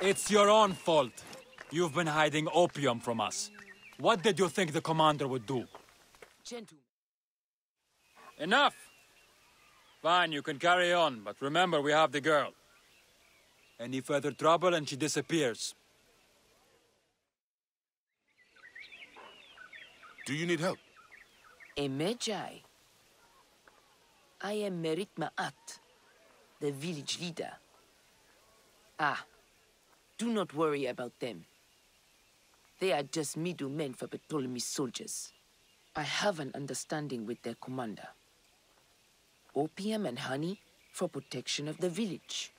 It's your own fault. You've been hiding opium from us. What did you think the commander would do? Gentlemen. Enough! Fine, you can carry on, but remember we have the girl. Any further trouble and she disappears. Do you need help? A Medjay. I am Merit Ma'at, the village leader. Ah, do not worry about them. They are just middlemen for Ptolemy's soldiers. I have an understanding with their commander. Opium and honey for protection of the village.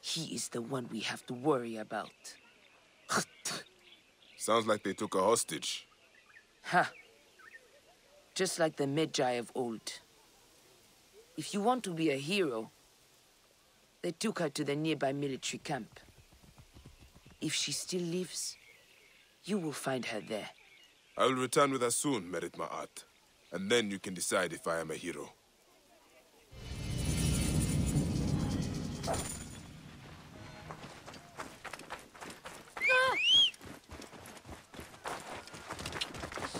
He is the one we have to worry about. Sounds like they took a hostage. Ha! Just like the Medjay of old. If you want to be a hero, they took her to the nearby military camp. If she still lives, you will find her there. I will return with her soon, Meritmaat. And then you can decide if I am a hero.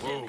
Whoa.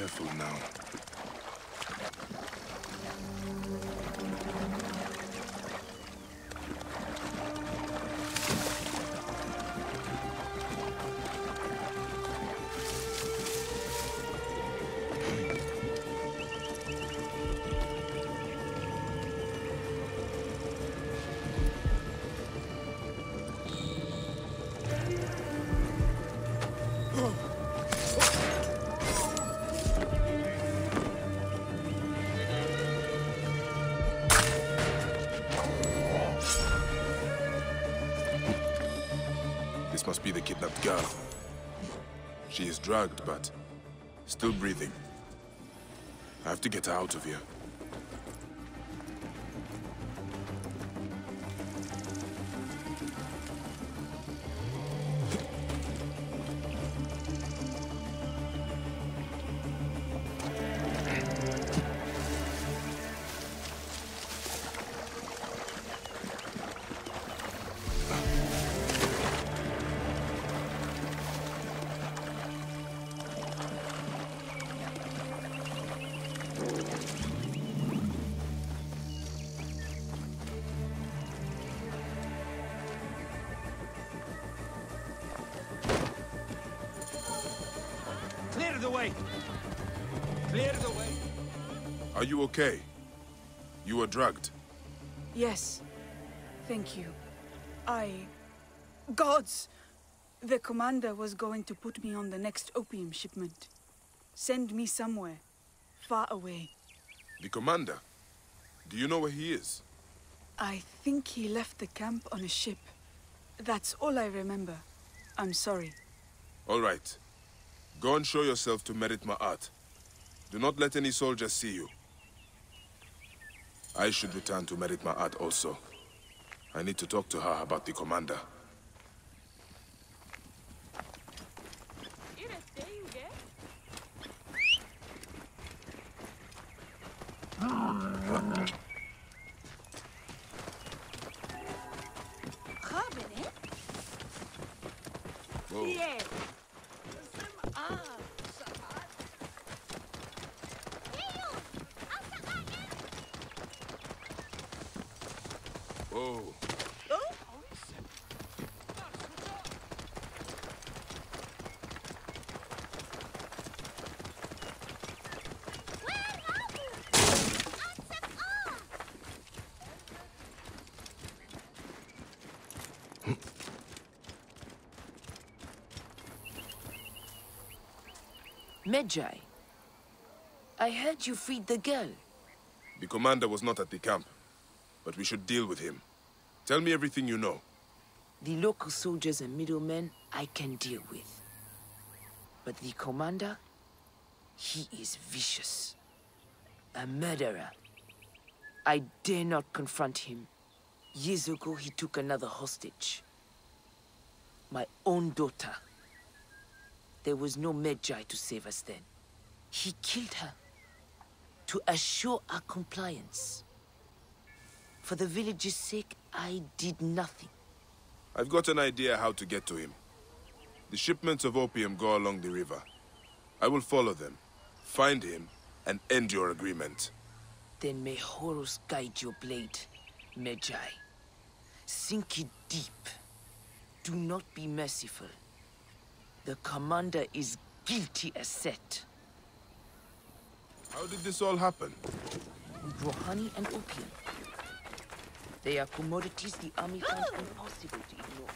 careful now. Must be the kidnapped girl. She is drugged, but still breathing. I have to get her out of here. The way! Clear the way! Are you okay? You were drugged. Yes. Thank you. I... Gods! The commander was going to put me on the next opium shipment. Send me somewhere. Far away. The commander. Do you know where he is? I think he left the camp on a ship. That's all I remember. I'm sorry. All right. Go and show yourself to Meritmaat. Do not let any soldiers see you. I should return to Meritmaat also. I need to talk to her about the commander. Oh. Medjay, I heard you freed the girl. The commander was not at the camp, but we should deal with him. Tell me everything you know. The local soldiers and middlemen I can deal with. But the commander, he is vicious. A murderer. I dare not confront him. Years ago, he took another hostage. My own daughter. There was no Medjay to save us then. He killed her. To assure our compliance. For the village's sake, I did nothing. I've got an idea how to get to him. The shipments of opium go along the river. I will follow them, find him, and end your agreement. Then may Horus guide your blade, Medjay. Sink it deep. Do not be merciful. The commander is guilty as Set. How did this all happen? We grow honey and opium. They are commodities the army finds impossible to ignore.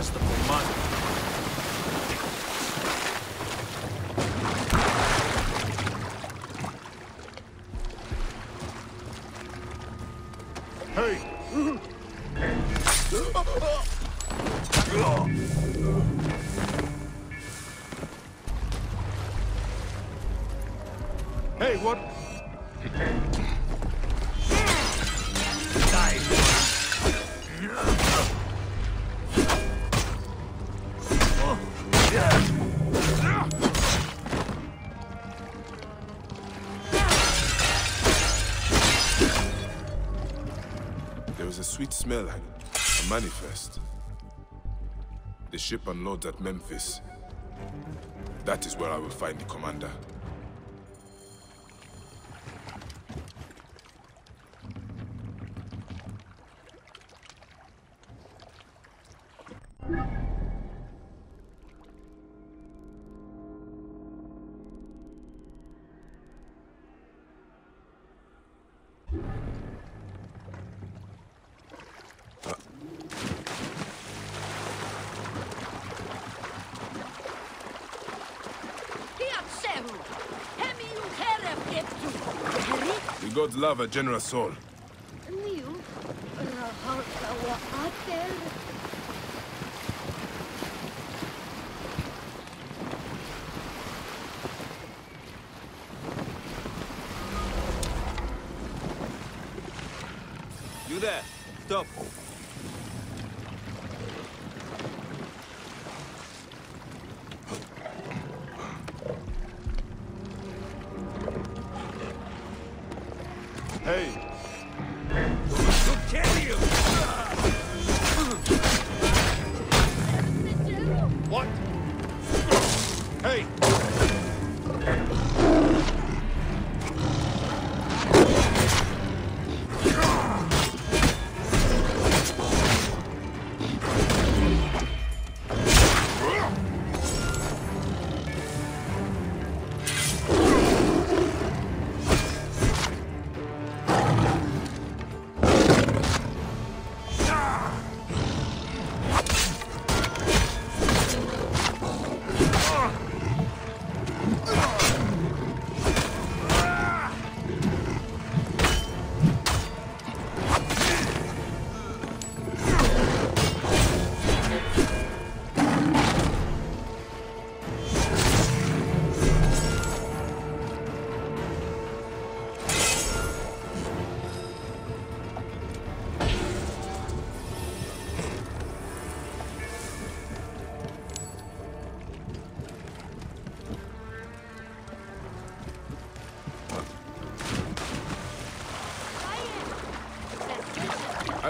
Does the commander... smell, a manifest. The ship unloads at Memphis. That is where I will find the commander. God's love a generous soul. You there. Stop. What? Hey!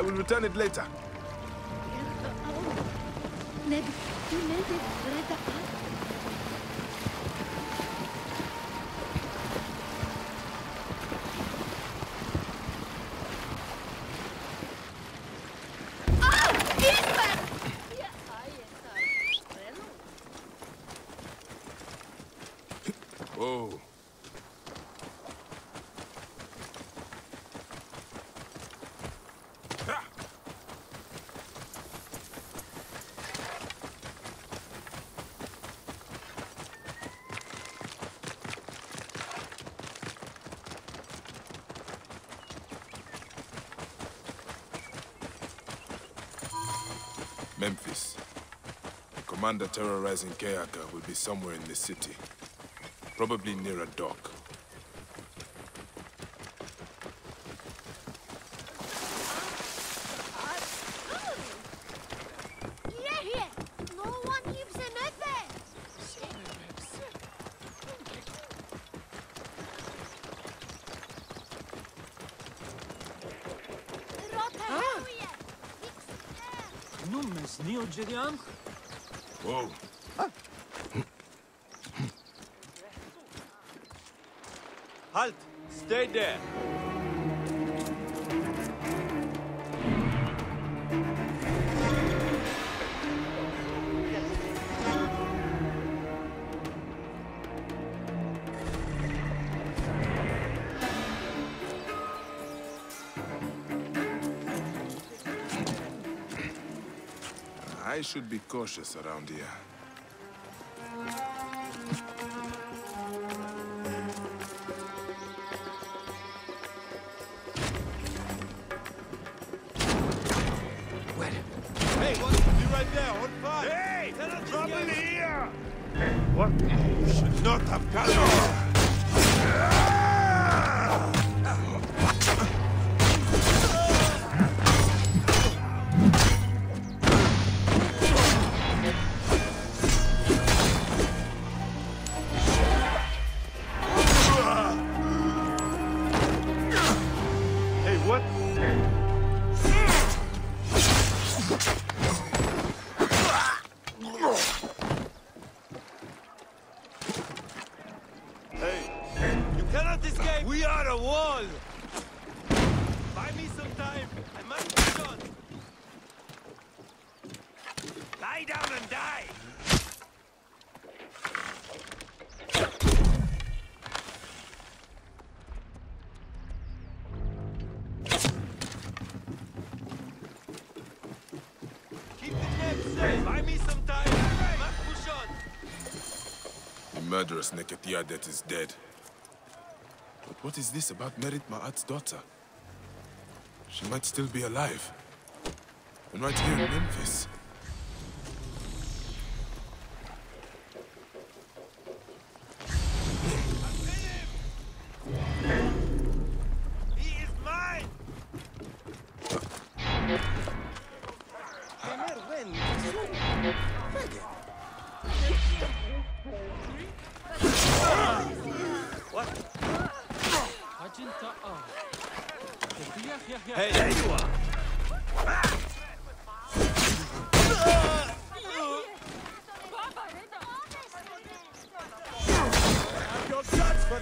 I will return it later. Whoa. Ha! Memphis. The commander terrorizing Kerke will be somewhere in the city. Probably near a dock. No one Whoa. Halt! Stay there! I should be cautious around here. Hey, what? You right there, on fire! Hey! Trouble here! What? You should not have come you cannot escape! We are a wall! Buy me some time! I must be done! Lie down and die! Keep the camp safe! Buy me some time! Must push on! The murderous Neketiadet is dead. But what is this about Meritmaat's daughter? She might still be alive. And right here in Memphis. Magenta Hey, there you are.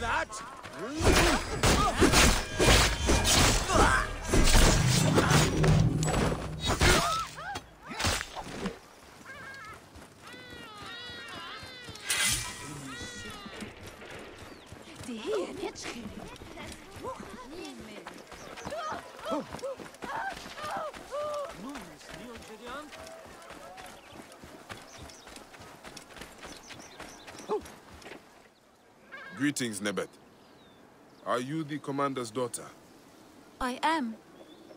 That! Greetings, Nebet. Are you the commander's daughter? I am.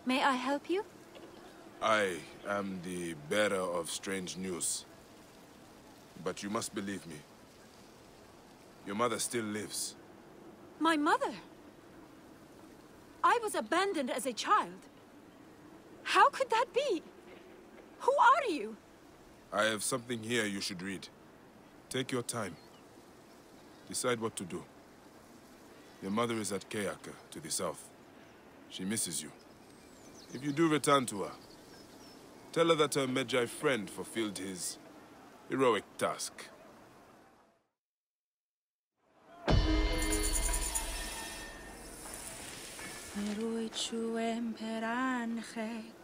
May I help you? I am the bearer of strange news. But you must believe me. Your mother still lives. My mother. Was abandoned as a child. How could that be? Who are you? I have something here you should read. Take your time. Decide what to do. Your mother is at Kerke, to the south. She misses you. If you do return to her, tell her that her Medjay friend fulfilled his heroic task. Pero hecho en peranjes